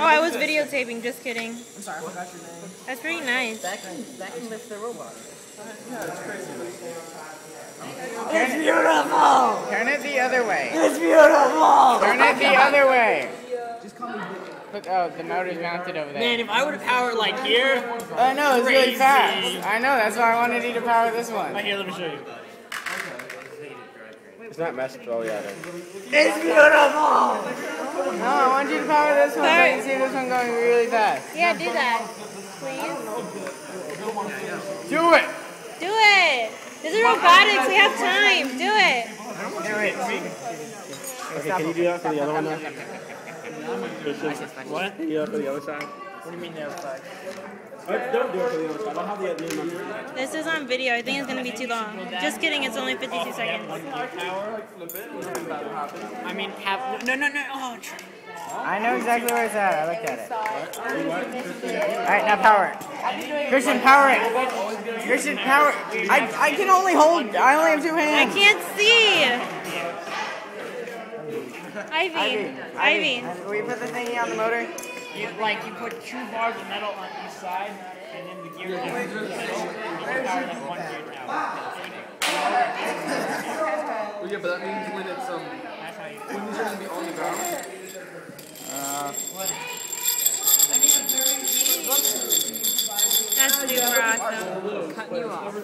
Oh, I was videotaping. Just kidding. I'm sorry, I forgot your name. That's pretty nice. That can, that can lift the robot. It's beautiful! Turn it the other way. It's beautiful! Turn it the other way. Look, oh, the motor's mounted over there. Man, if I were to power like here, Oh no, it's really fast. I know, that's why I wanted you to power this one. right here, let me show you. It's not messed Oh yeah. It's beautiful! No, I want you to power this one so I can see this one going really fast. Yeah, do that, please. Do it! Do it. This is robotics. We have time. Do it. Do it. Okay, can you do that for the other one now? What? can you do that for the other side? What do you mean the other side? Oh, don't do it for the other side. I'll have the other one. This is on video. I think it's gonna be too long. Just kidding. It's only 52 seconds. I mean, have no, no, no. Oh, tr- I know exactly where it's at. I looked at it. Alright, now power it. Christian, power it. Christian, power it. I, I can only hold, I only have two hands. I can't see. Ivy. Ivy. Will you put the thingy on the motor? you, like you put two bars of metal on each side, and then the gear just and power that one gear now. Well, yeah, but that means when it's um, That's how you. when it's gonna be on the ground. That's you awesome.